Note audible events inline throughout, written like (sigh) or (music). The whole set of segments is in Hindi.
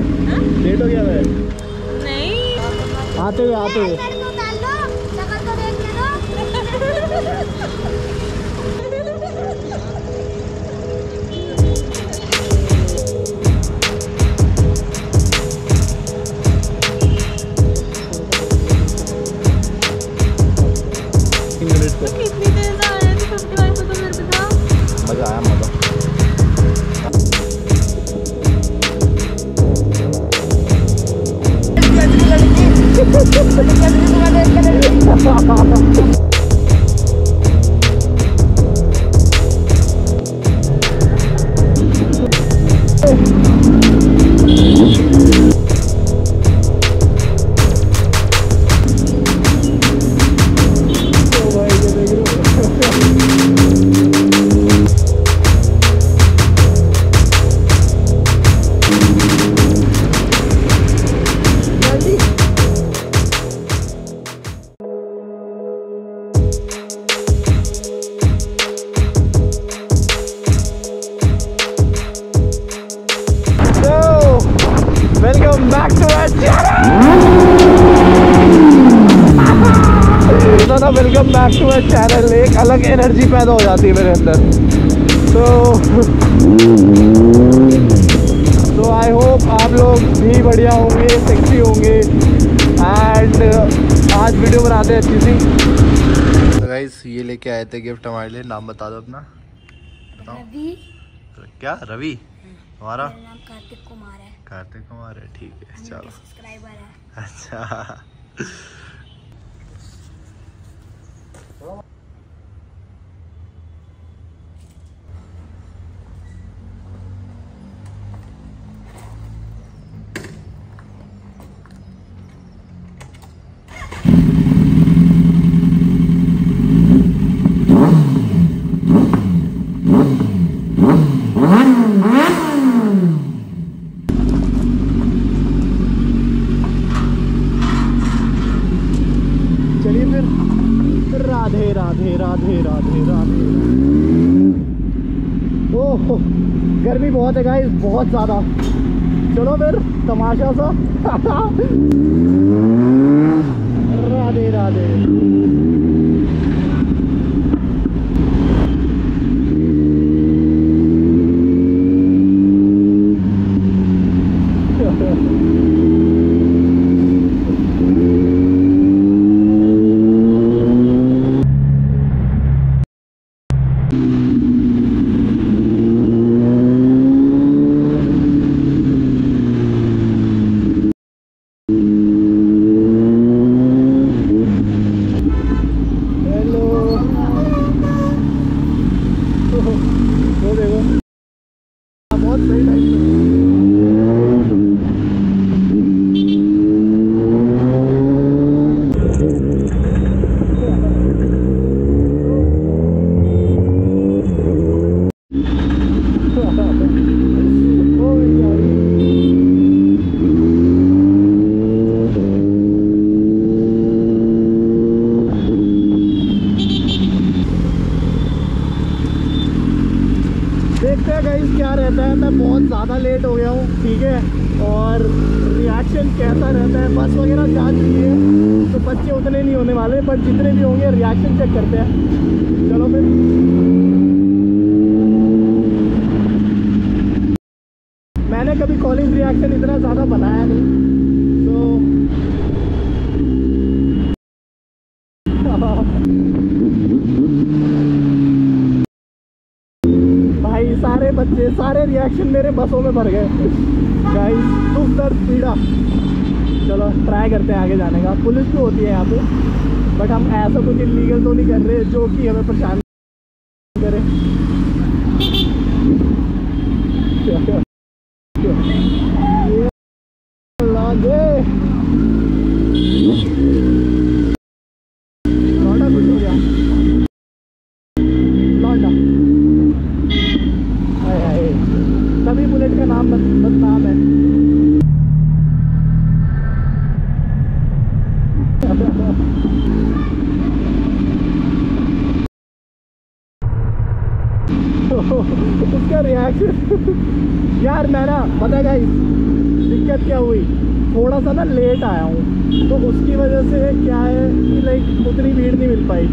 है लेट हो गया मैं। नहीं। आते हुए आते हुए। मेरे को Kaya अलग एनर्जी पैदा हो जाती है मेरे अंदर। तो तो आई होप आप लोग भी बढ़िया होंगे सेक्सी होंगे एंड आज वीडियो बनाते हैं अच्छी सी। गाइस ये लेके आए थे गिफ्ट हमारे लिए नाम बता दो अपना। बताओ। रवि। क्या? रवि? हमारा? नाम कार्तिक कुमार है। कार्तिक कुमार है ठीक है चलो। सब्सक्राइबर है। अच्छा चलिए फिर राधे राधे राधे राधे राधे ओह गर्मी बहुत ज़्यादा। चलो फिर तमाशा सा। (laughs) राधे राधे हेलो वो देखो बहुत सही टाइम देखते हैं गाइस क्या रहता है मैं बहुत ज़्यादा लेट हो गया हूँ ठीक है और कैसा रहता है। बस वगैरह जा चुकी है तो बच्चे उतने नहीं होने वाले, पर जितने भी होंगे रिएक्शन चेक करते हैं। चलो फिर। मैंने कभी कॉलेज रिएक्शन इतना ज़्यादा बनाया नहीं तो (laughs) भाई, सारे बच्चे, सारे रिएक्शन मेरे बसों में भर गए। गाइस दुख दर्द, पीड़ा। चलो ट्राई करते हैं आगे जाने का। पुलिस भी होती है यहाँ पे बट हम ऐसा कुछ इलीगल तो नहीं कर रहे, जो कि हमें परेशान करे ये लागे लौटा कुछ हो गया लौटा हाय हाय सभी बुलेट का नाम बद, बदनाम है उसका रिएक्शन (laughs) यार मैं ना पता गाइस दिक्कत क्या हुई? थोड़ा सा ना लेट आया हूँ। तो उसकी वजह से क्या है कि लाइक उतनी भीड़ नहीं मिल पाई।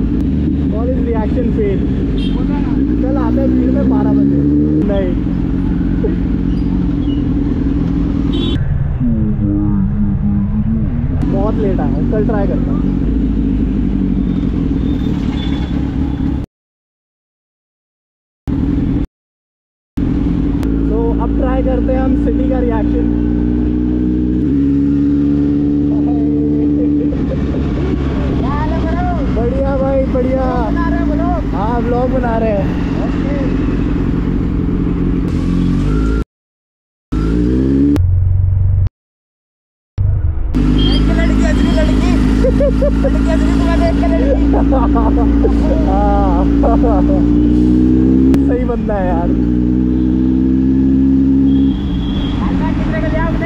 कॉलेज रिएक्शन फेल कल आते हैं भीड़ में बारह बजे। नहीं। (laughs) बहुत लेट आया हूँ। कल ट्राई करता हूँ तो अब ट्राई करते हैं हम सिटी का रिएक्शन बढ़िया भाई, बढ़िया. हाँ ब्लॉग बना रहे हैं. (laughs) हाँ। सही बंदा है यार.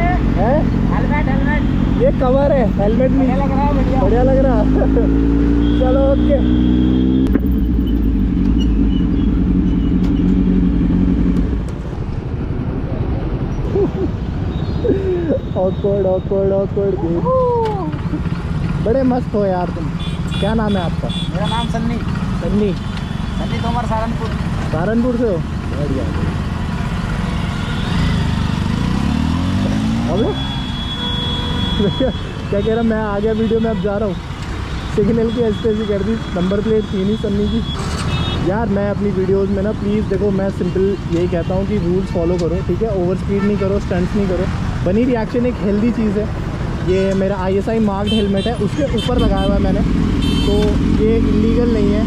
है ये कवर है हेलमेट नहीं। बढ़िया लग रहा (laughs) चलो ओके। ऑकवर्ड ऑकवर्ड ऑकवर्ड बड़े मस्त हो यार तुम। क्या नाम है आपका? मेरा नाम सन्नी। सन्नी। सन्नी तोमर सहारनपुर। सहारनपुर से हो? बढ़िया अब क्या कह रहा, मैं आ गया वीडियो में, अब जा रहा हूँ। सिग्नल की ऐसी कर दी नंबर प्लेट थी नहीं सन्नी की यार, मैं अपनी वीडियोस में ना प्लीज़ देखो, मैं सिंपल यही कहता हूँ कि रूल्स फॉलो करो, ठीक है? ओवर स्पीड नहीं करो स्टंट्स नहीं करो। बनी रिएक्शन एक हेल्दी चीज़ है। ये मेरा I S I marked helmet है, उसके ऊपर लगाया हुआ है मैंने। तो ये इलीगल नहीं है।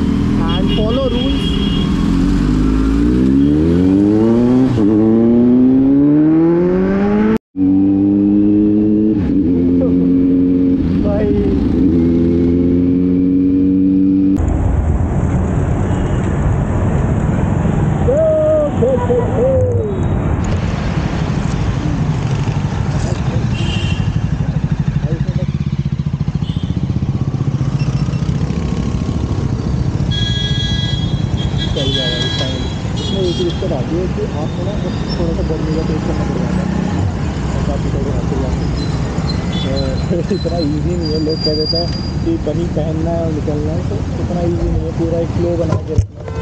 एंड फॉलो रूल्स भाई चल जाएगा इस टाइम इसमें एक ही दिक्कत आती है कि आपको ना बस थोड़ा सा गर्मी का फेस करना पड़ जाता है और काफ़ी लोग आते जाते हैं इतना ईजी नहीं है लोग कह देता है कि कहीं पहनना है और निकलना है तो उतना ईजी नहीं है। पूरा एक फ्लो बना के रखना है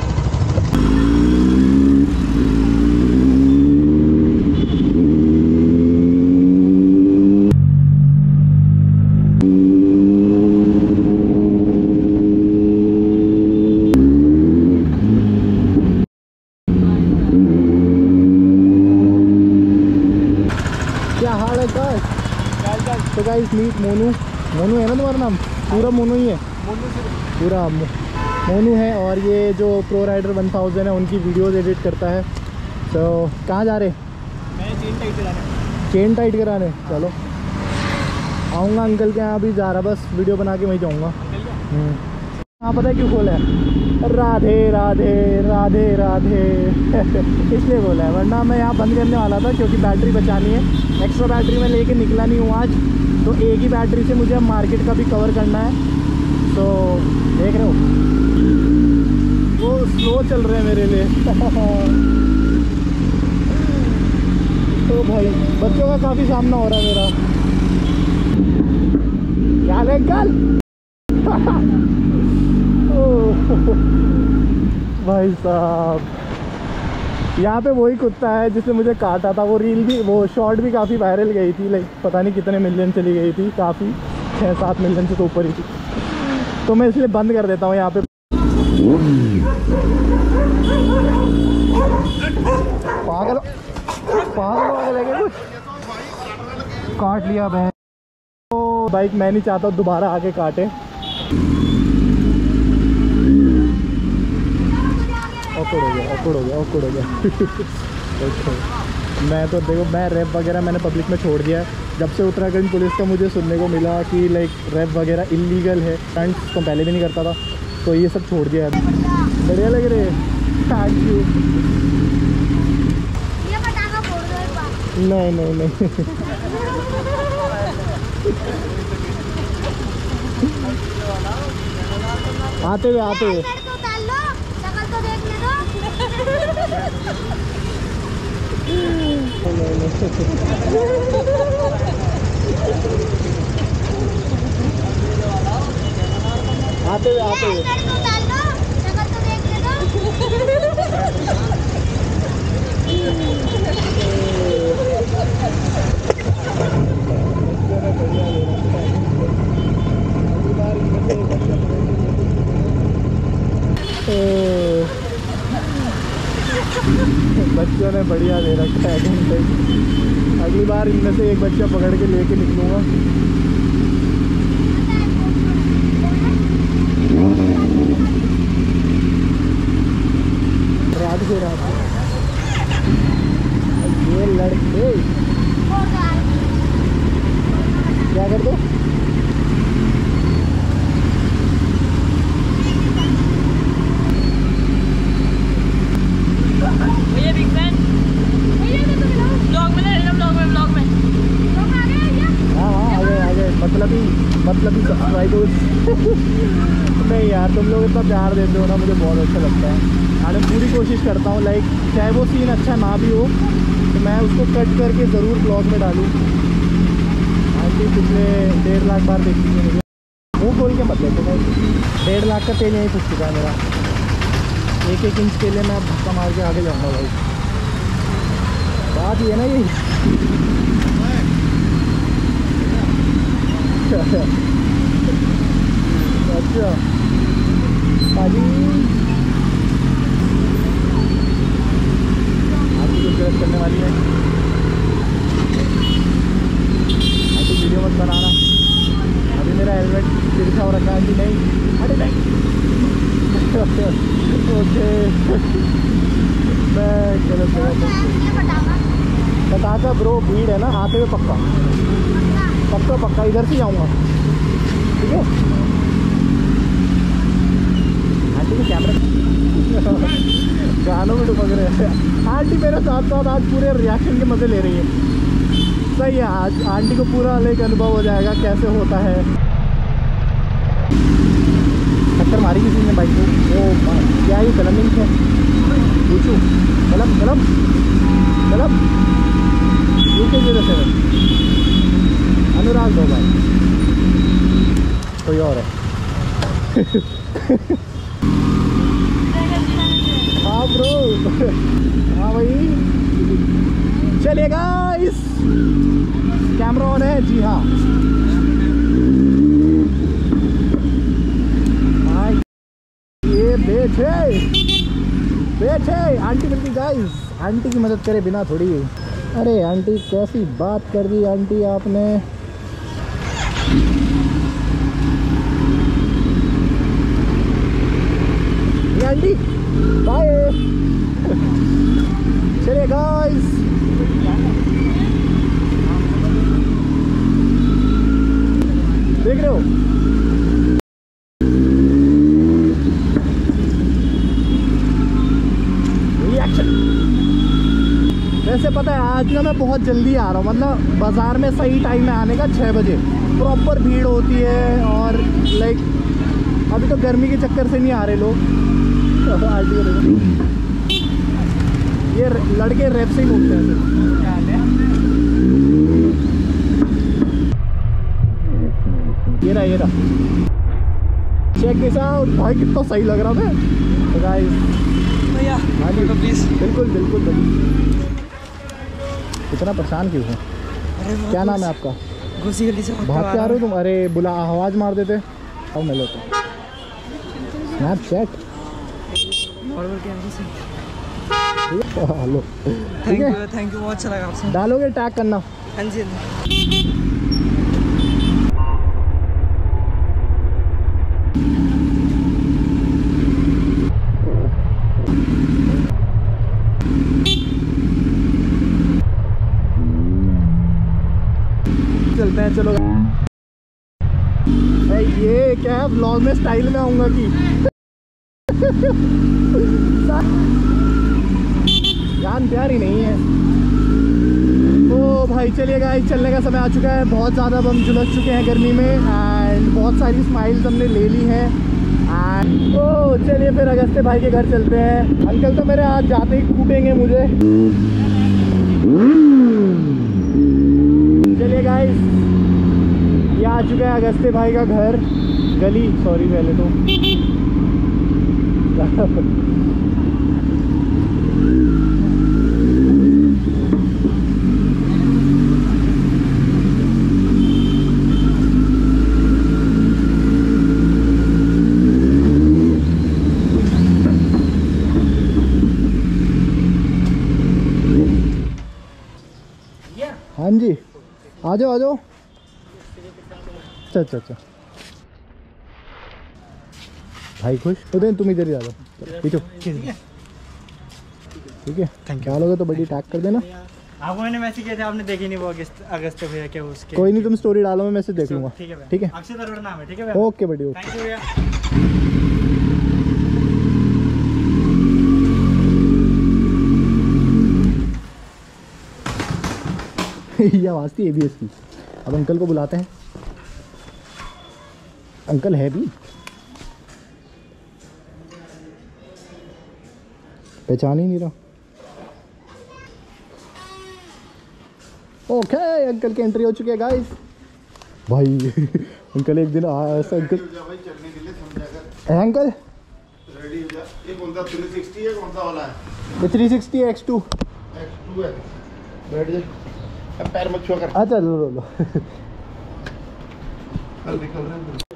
क्या हाल है गाइस तो गाइस मीट मोनू मोनू है ना तुम्हारा नाम पूरा मोनू ही है। पूरा मोनू है और ये जो प्रो राइडर 1000 है उनकी वीडियोस एडिट करता है। तो कहाँ जा रहे? मैं चेन टाइट कराने। चलो। आऊँगा अंकल के यहाँ अभी जा रहा बस वीडियो बना के वहीं जाऊँगा। हाँ पता है क्यों खोला है? राधे राधे राधे राधे। (laughs) इसलिए बोला है वरना मैं यहाँ बंद करने वाला था क्योंकि बैटरी बचानी है। एक्स्ट्रा बैटरी मैं लेके निकला नहीं हूँ आज। तो एक ही बैटरी से मुझे अब मार्केट का भी कवर करना है। तो देख रहे हो? वो स्लो चल रहे हैं मेरे लिए। (laughs) तो भाई, बच्चों का काफ़ी सामना हो रहा है मेरा। क्या है कल? (laughs) (laughs) भाई साहब। यहाँ पे वही कुत्ता है जिसने मुझे काटा था। वो रील भी, वो शॉर्ट भी काफ़ी वायरल गई थी लाइक पता नहीं कितने मिलियन चली गई थी, काफ़ी छः सात मिलियन से तो ऊपर ही थी। तो मैं इसलिए बंद कर देता हूँ यहाँ पे। पागल पागल वागल है कुछ। काट लिया बहन तो बाइक मैं नहीं चाहता, दोबारा आके काटे। ऑकवर्ड हो गया ऑकवर्ड हो गया ऑकवर्ड हो गया। (laughs) ओके मैं तो देखो मैं रैप वगैरह मैंने पब्लिक में छोड़ दिया। जब से उत्तराखंड पुलिस का मुझे सुनने को मिला कि लाइक रैप वगैरह इलीगल है स्टंट्स तो पहले भी नहीं करता था तो ये सब छोड़ दिया बढ़िया लग रहे थैंक यू नहीं नहीं नहीं आते हुए आते हुए हेलमेट तो उतार लो शक्ल तो देख ले दो नहीं, नहीं, नहीं। आते हुए आते हुए (laughs) (laughs) इधर तो डाल दो शक्ल तो देख ले दो ओ, बच्चों ने बढ़िया दे रखा है घंटे अगली बार इनमें से एक बच्चा पकड़ के लेके निकलूँगा। रात से रात ये लड़के क्या कर दो भैया बिग फ़ैन ब्लॉग में ले लेना ब्लॉग में ब्लॉग में हाँ हाँ आगे आगे मतलब ही मतलब सब्सक्राइबर्स (laughs) नहीं यार, तुम लोग इतना प्यार देते हो ना, मुझे बहुत अच्छा लगता है। और मैं पूरी कोशिश करता हूँ लाइक चाहे वो सीन अच्छा ना भी हो तो मैं उसको कट करके ज़रूर ब्लॉग में डालूँ। आंटी पिछले डेढ़ लाख बार देखती है मुझे। मुँह खोल के मत डेढ़ लाख का तेल यहीं फूक चुका है मेरा। एक एक इंच के लिए मैं धक्का मार के आगे जाऊँगा भाई। बात ये ना ये। अच्छा भाजी आपकी कुछ गलत करने वाली है आंटी वीडियो मत बनाना अभी मेरा हेलमेट तिरछा हो रखा है आंटी नहीं अरे नहीं ओके मैं गलत जगह बताता ब्रो भीड़ है ना आते हुए पक्का। पक्का पक्का इधर से जाऊँगा। ठीक है? आंटी को कैमरा गानों में डुबक रहे हैं। आंटी मेरे साथ साथ आज पूरे रिएक्शन के मज़े ले रही है। सही है आज आंटी को पूरा अलग अनुभव हो जाएगा कैसे होता है। टक्कर मारी किसी ने बाइक को? माँ, क्या ये कलम इंक है? पूछू। कलम कलम कलम यू के ज़ीरो अनुराग दो भाई कोई और है हाँ ब्रो हाँ भाई चलिए गाइस कैमरा ऑन है जी हाँ हाँ, ये बैठे बैठे आंटी मिल गई गाइस आंटी की मदद करे बिना थोड़ी। अरे आंटी कैसी बात कर दी आंटी आपने। ये आंटी बाय चलिए गाइस देख रहे हो रिएक्शन वैसे है आज ना मैं बहुत जल्दी आ रहा हूँ। मतलब बाज़ार में सही टाइम में आने का छः बजे। प्रॉपर भीड़ होती है और लाइक अभी तो गर्मी के चक्कर से नहीं आ रहे लोग। तो। ये लड़के रेप से ही घूमते हैं। ये रहा ये रहा। चेक दिस आउट भाई कितना सही लग रहा तो गाइस भैया हाँ बिल्कुल बिल्कुल बिल्कुल। इतना परेशान क्यों हो? क्या नाम है आपका? घुसी गली से भाग के आ रहे हो तुम? अरे बुला आवाज़ मार देते। अब मिलो तो। स्नैपचैट और (laughs) हेलो। थैंक है? यू थैंक यू बहुत अच्छा लगा आपसे। डालोगे टैग करना? हाँ जी। चलते हैं, चलो। ये क्या है? ब्लॉग में स्टाइल में आऊँगा कि। जान प्यार नहीं है। ओ भाई, चलिए गाइस चलने का समय आ चुका है। बहुत ज़्यादा हम झुलस चुके हैं गर्मी में एंड बहुत सारी स्माइल्स हमने ले ली हैं। एंड ओ, चलिए फिर अगस्त्य भाई के घर चलते हैं। अंकल तो मेरे आज जाते ही कूटेंगे मुझे। चलिए गाइस आ चुका है अगस्त्य भाई का घर। गली। सॉरी पहले तो। हाँ जी। आ जाओ आ जाओ। अच्छा अच्छा अच्छा भाई खुश? उदयन तुम इधर ही आ जाओ। पीछो। ठीक है? क्या लोगे तो बड़ी टैग कर देना। आपको मैंने मैसेज किया था आपने देखी नहीं वो अगस्त अगस्त भैया क्या उसके कोई नहीं तुम स्टोरी डालो मैं मैसेज देख लूँगा ठीक है ठीक है? अक्षय तरोड़ नाम है ठीक है ओके बड़ी ओके थैंक यू भैया। (laughs) ये आवाज़ थी ए की। अब अंकल को बुलाते हैं। अंकल है भी। पहचान ही नहीं रहा। ओके okay, अंकल की एंट्री हो चुकी है गाइस भाई (laughs) अंकल एक दिन आ ऐसा अंकल। है अंकल? रेडी हो जा 360 है कौन सा वाला है? ये three sixty X to X2 है। बैठ जा। पैर मत छुआ कर। अच्छा लो लो लो।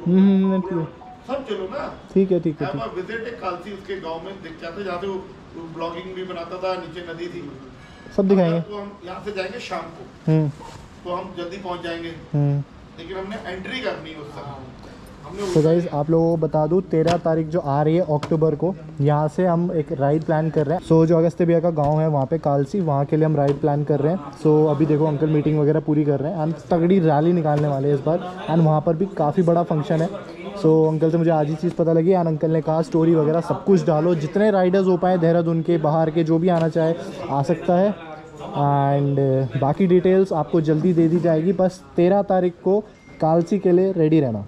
हम्म, ठीक है। सब चलो ना। ठीक है ठीक है विज़िट एक कालसी उसके गाँव में दिख जाते जहाँ से वो ब्लॉगिंग भी बनाता था नीचे नदी थी। सब दिखाएँगे। तो हम यहाँ से जाएँगे शाम को। हम्म। तो हम जल्दी पहुँच जाएँगे। हम्म। लेकिन हमने एंट्री करनी है उस समय। तो गाइज़ आप लोगों को बता दूँ, तेरह तारीख जो आ रही है अक्टूबर को, यहाँ से हम एक राइड प्लान कर रहे हैं। सो जो अगस्त भैया का गाँव है, वहाँ पे कालसी, वहाँ के लिए हम राइड प्लान कर रहे हैं। सो अभी देखो अंकल मीटिंग वगैरह पूरी कर रहे हैं। एंड तगड़ी रैली निकालने वाले हैं इस बार। एंड वहाँ पर भी काफ़ी बड़ा फ़ंक्शन है। सो अंकल से मुझे आज ही चीज़ पता लगी। एंड अंकल ने कहा स्टोरी वगैरह सब कुछ डालो। जितने राइडर्स हो पाए देहरादून के, बाहर के, जो भी आना चाहे, आ सकता है। एंड बाकी डिटेल्स आपको जल्दी दे दी जाएगी। बस तेरह तारीख को कालसी के लिए रेडी रहना।